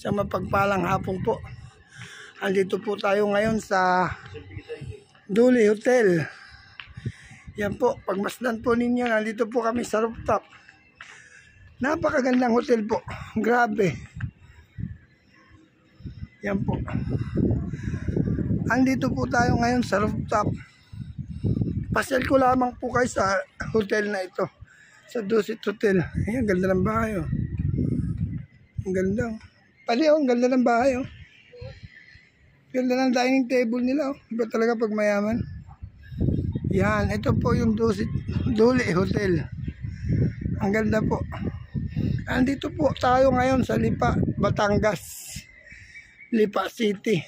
Sa mapagpalang hapon po. Andito po tayo ngayon sa Duli Hotel. Yan po, pagmasdan po ninyo, nandito po kami sa rooftop. Napakagandang hotel po. Grabe. Yan po. Andito po tayo ngayon sa rooftop. Pasyal ko lamang po kayo sa hotel na ito. Sa Dusit Hotel. Ayan, ganda ng bahay oh. Ang ganda oh. Pali oh, ang ganda ng bahay oh. Ganda ng dining table nila oh. Iba talaga pag mayaman. Yan, ito po yung Dusit Duli Hotel. Ang ganda po. Andito po tayo ngayon sa Lipa, Batangas. Lipa City.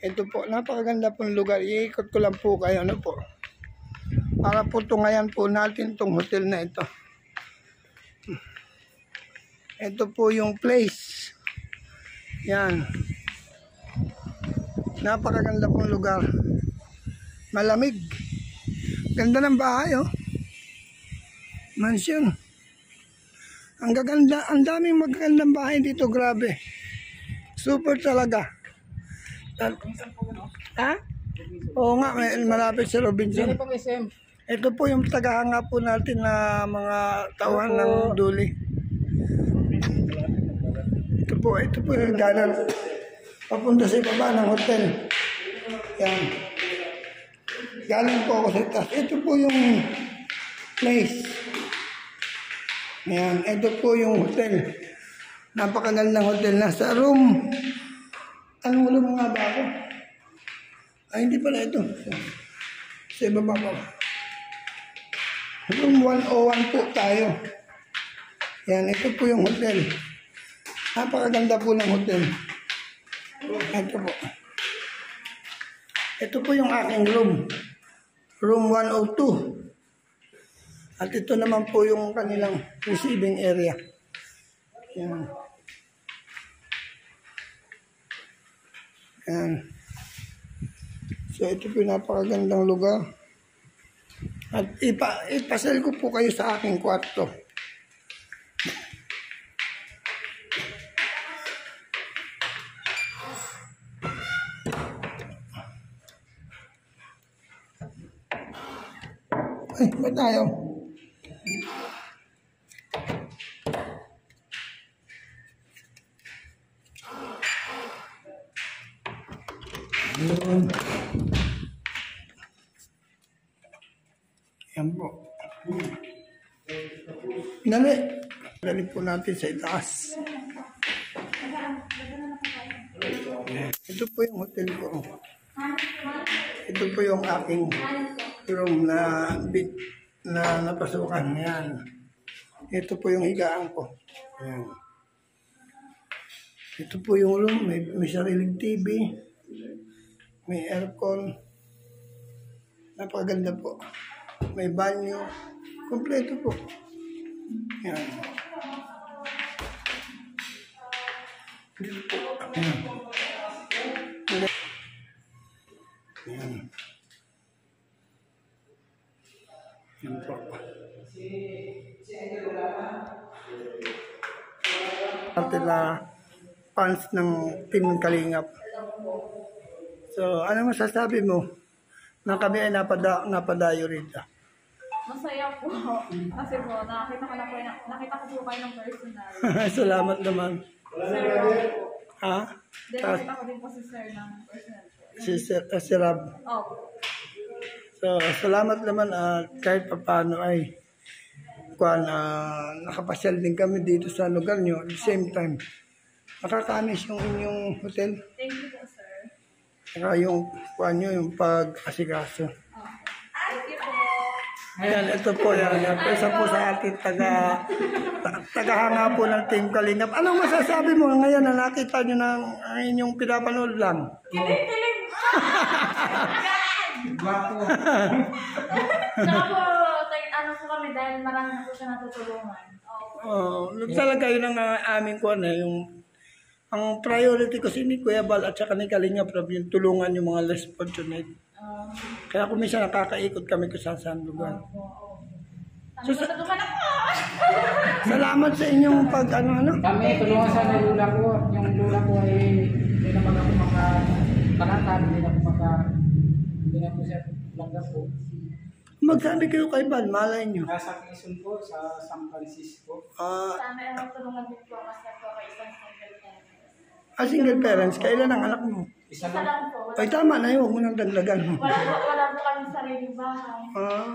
Ito po, napakaganda pong lugar. Iikot ko lang po kayo, ano po. Para po tungayan po natin tong hotel na ito. Ito po yung place. Yan. Napakaganda pong lugar. Malamig. Ganda ng bahay, oh. Mansion. Ang gaganda, ang daming magagandang bahay dito, grabe. Super talaga. At- Ha? Oo nga, may, malapit sa Robinson. SM. Ito po yung tagahanga po natin na mga tauhan ng duli. Ito po, ito po yung ganan. Papunta sa ibaba ng hotel. Yan. Galing po ako sa taas. Ito po yung place. Yan. Ito po yung hotel. Napakagandang hotel. Nasa room. Anong room nga ba ako? Ay, hindi pala ito. Sa ibaba po. Room 101 po tayo. Yan, ito po yung hotel. Napakaganda po ng hotel. Ito po. Ito po yung aking room. Room 102. At ito naman po yung kanilang receiving area. Yan. Yan. So ito po yung napakagandang lugar. At ipa, ipasal ko po kayo sa aking kwarto. Ay, ba't tayo? Yun. Yan po. Dali. Dali po natin sa itaas. Ito po yung hotel ko. Ito po yung aking room na bit na napasukan. Yan. Ito po yung higaan ko. Yan. Ito po yung room. May, may sariling TV. May aircon. Napakaganda po. May banyo. Kompleto po. Yan. Dito po. Yan. Yan. Yan po. Na fans ng Team Kalingap. So, ano masasabi mo na kami ay napada, napadayo rito? Masaya po. Kasi po, nakita ko na po, nakita ko po kayo ng personal. Salamat naman. Sir Rob po. Ha? Then, nakita ko din po si Sir ng personal si, Sir, uh, si Rab. Opo. So, salamat naman at kahit paano ay kuan uh, nakapasyal din kami dito sa lugar nyo at the same time nakakaanis yung inyong hotel Thank you po, sir. saka yung kuan nyo yung pag-asikaso Opo. Thank you po. Ayan, ito po yan. isa po sa ating taga, ta- tagahanga po ng Team Kalingap. Anong masasabi mo ngayon na nakita nyo ng inyong pinapanood lang? Saka po, tay- ano po kami dahil marami na po siya natutulungan. Opo. Oh, talaga yun ang uh, aming kuan eh, yung ang priority ko si ni Kuya Bal at saka ni Kalingap Rob, yung tulungan yung mga less fortunate. Um, Kaya kung minsan nakakaikot kami kung saan saan lugar. opo, opo. Sabi ko, tulungan ako! Salamat sa inyong pag ano ano. Kami, tulungan sa ng lula ko. Yung lula ko ay hindi naman ako makakalakad, hindi na ako maka... Po siya po. Magsabi kayo kay Bal, malay nyo. Nasa Quezon po, sa San Francisco. Ah, Sa amin, ang tulungan din po kasi ako kay isang single parent. ah, single parents, kailan ang anak mo? Isa Isa lang. lang po. Wala, Ay tama na yun, huwag mo nang dagdagan mo. wala, po, wala po kami sariling bahay. Ah,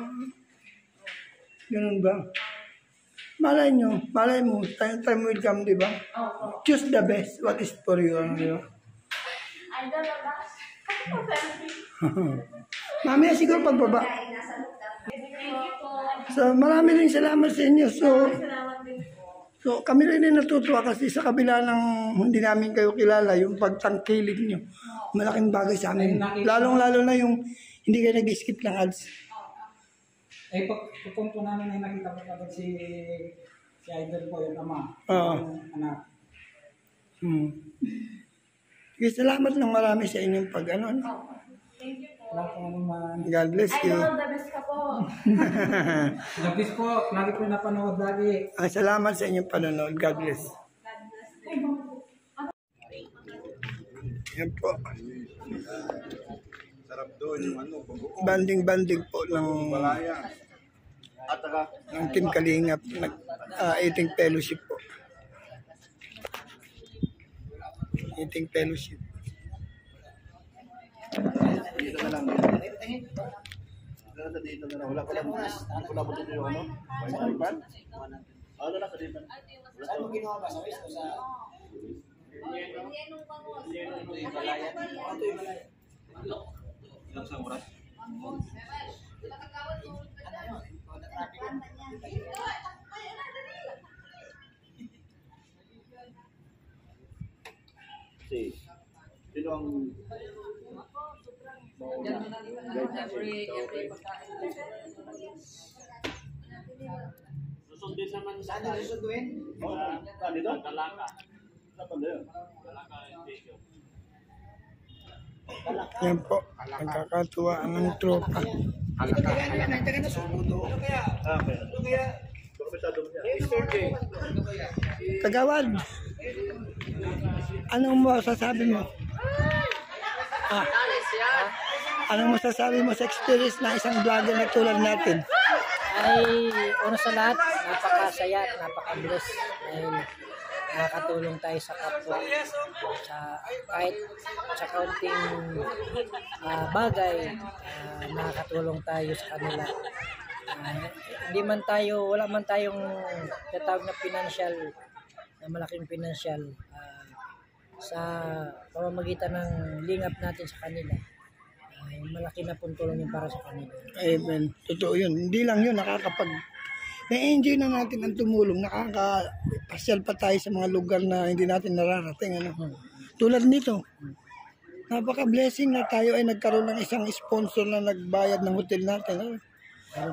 ganun ba? Malay nyo, malay mo, time, time will come, di ba? Opo. Choose the best, what is for you, ano di ba? Idol na ba? Mamaya siguro pagbaba. So, marami rin salamat sa inyo. So, so kami rin din natutuwa kasi sa kabila ng hindi namin kayo kilala, yung pagtangkilik nyo, malaking bagay sa amin. Lalong-lalo na yung hindi kayo nag-skip ng ads. Eh, pag pagpunto namin ay nakita ko agad si si Idol po, yung ama. Oo. Yung anak. Hmm. Sige, salamat ng marami sa inyong pag ano. ano. Thank you po. God bless you. Idol, the best ka po. Lapis po, lagi po napanood lagi. Ah, salamat sa inyong panonood. God bless. God bless. Yan po. Sarap doon yung ano, Banding-banding po ng, balaya. At saka, ng Team Kalingap. Nag, ah, eating fellowship po. Eating fellowship. dito na lang. Dito na na lang. Wala pa lang. Wala pa dito yung ano? Wi-Fi ban? Ah, wala ka dito. Wala ka ginawa ba? Sa sa Ilang sa oras? Si, sino ang Susundin naman sa Saan susundin? Oh, saan dito? Talaka. Saan pa? Talaka station. Yan po. Nagkakatuwa ang tropa. Ah, okay. Ano kaya? Masyadong niya. Mr. J. Kagawad. Anong masasabi mo? Ah. Anong masasabi mo sa experience na isang vlogger na tulad natin? ay una sa lahat, napakasaya at napaka-bless dahil nakakatulong tayo sa kapwa sa kahit sa kaunting ah, bagay ah, nakakatulong tayo sa kanila Ah, hindi man tayo wala man tayong tatawag na financial na malaking financial ah, sa pamamagitan ng lingap natin sa kanila ay malaki na pong tulong yun para sa kanila Amen. Totoo yun. Hindi lang yun. Nakakapag... Na-enjoy na natin ang tumulong. Nakakapasyal pa tayo sa mga lugar na hindi natin nararating. Ano? Tulad nito. Napaka-blessing na tayo ay nagkaroon ng isang sponsor na nagbayad ng hotel natin. Ano?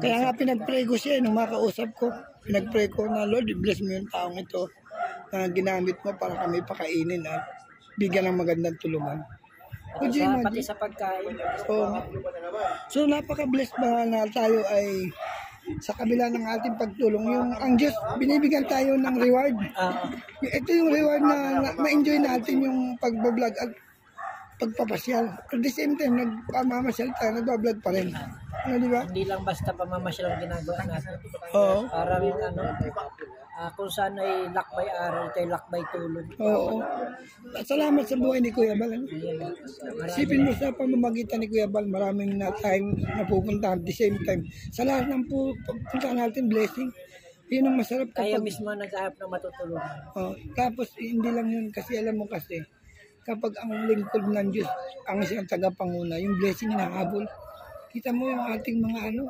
Kaya nga pinag-pray ko siya nung makausap ko. Pinag-pray ko na Lord, bless mo yung taong ito na ginamit mo para kami pakainin at bigyan ng magandang tulungan. You sa, imagine? pati sa pagkain. Oo. So napaka-blessed ba na tayo ay sa kabila ng ating pagtulong, yung ang Diyos, binibigyan tayo ng reward. Ah, Ito yung reward na, na na-enjoy natin yung pagbablog at pagpapasyal. At the same time, nagpamamasyal tayo, nagbablog pa rin. Ano, di ba? hindi lang basta pamamasyal ang ginagawa natin. Oo. Parang ano, ah, kung saan ay lakbay araw, ito ay lakbay tulog. Oo. At Salamat sa buhay ni Kuya Bal. ano? Isipin mo sa pamamagitan ni Kuya Bal, maraming na tayong napupuntahan at the same time. Sa lahat ng pu- punta natin, blessing. Yun ang masarap Kaya kapag mismo naghahanap ng matutulungan. Oh, tapos hindi lang yun kasi alam mo kasi kapag ang lingkod ng Diyos ang isang tagapanguna, yung blessing na habol. Kita mo yung ating mga ano,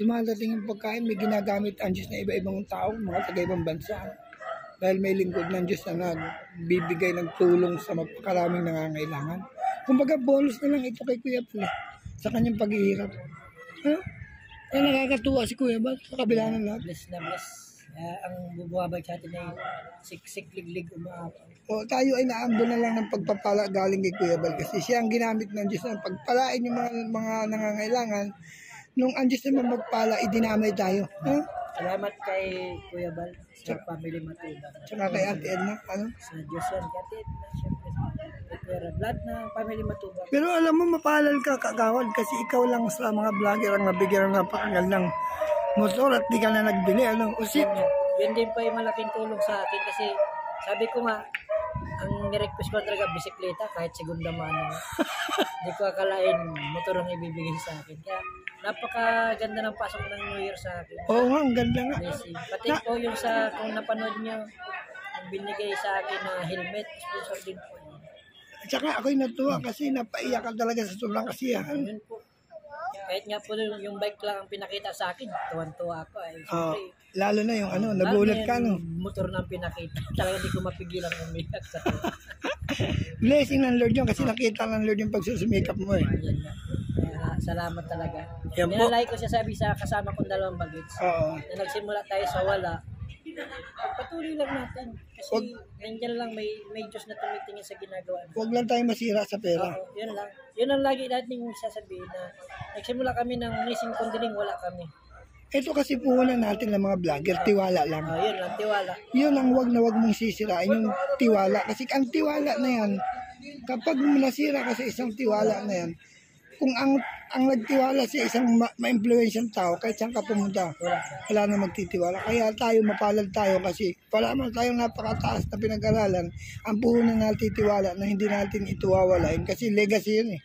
dumadating yung pagkain, may ginagamit ang Diyos na iba-ibang tao, mga taga-ibang bansa. Dahil may lingkod ng Diyos na nagbibigay ng tulong sa mapakaraming nangangailangan. Kumbaga bonus na lang ito kay Kuya Pala sa kanyang paghihirap. Huh? Kaya nakakatuwa si Kuya Bal sa kabila ng lahat. Bless na bless. Kaya ang bubuhabag sa atin ay siksik liglig umaapang. O tayo ay naambon na lang ng pagpapala galing kay Kuya Bal kasi siya ang ginamit ng Diyos na pagpalain yung mga, mga nangangailangan. Nung ang Diyos naman magpala, idinamay tayo. Ha? Salamat kay Kuya Bal sa family matubang. Tsaka kay Ate Edna. Ano? Sa Diyos yan. Kaya na syempre. Kay Kuya Rab. Lahat ng family matubang. Pero alam mo, mapalal ka kagawad kasi ikaw lang sa mga vlogger ang nabigyan ng napakagandang motor at di ka na nagbili. Ano? O si, Yun, yun din pa yung malaking tulong sa akin kasi sabi ko nga, ang nirequest ko talaga bisikleta kahit segunda mano. Hindi ko akalain motor ang ibibigay sa akin. Kaya napakaganda ng pasok ng New Year sa akin. oo nga, ang ganda nga. Blessing. Pati po yung sa, kung napanood nyo, ang binigay sa akin na helmet, sponsor din po. At saka ako'y natuwa kasi napaiyak ka talaga sa sobrang kasiyahan. Yun po. Kahit nga po yung, yung bike lang ang pinakita sa akin, tuwan-tuwa ako. Ay, Oo. siyempre, lalo na yung ano, nagulat ka no. yung motor na ang pinakita. Talaga hindi ko mapigilan umiyak sa Blessing ng Lord yun kasi nakita ng Lord yung pagsusumikap mo eh. Yan nga. Kaya salamat talaga. Yan po. Ninalay ko siya sabi sa kasama kong dalawang bagets. Oo. Na nagsimula tayo sa wala, patuloy lang natin. Kasi Wag- nandiyan lang may, may Diyos na tumitingin sa ginagawa. Huwag lang tayo masira sa pera. Oo, yun lang. Yun ang lagi natin sasabihin na nagsimula kami ng missing kundiling, wala kami. Ito kasi puhunan natin ng mga vlogger, tiwala lang. Oh, yun lang, tiwala. Yun ang wag na wag mong sisirain yung tiwala. Kasi ang tiwala na yan, kapag nasira ka sa isang tiwala na yan, kung ang ang nagtiwala sa isang ma- ma-influensyang tao, kahit saan ka pumunta, Wala. wala na magtitiwala. Kaya tayo, mapalad tayo kasi wala man tayong napakataas na pinag-aralan, ang puhunan natin tiwala na hindi natin ito wawalain kasi legacy yun eh.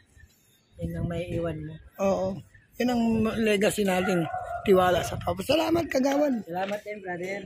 Yun ang may iwan mo. Oo. Yun ang legacy natin, tiwala sa tao. Salamat kagawan. Salamat din, brother.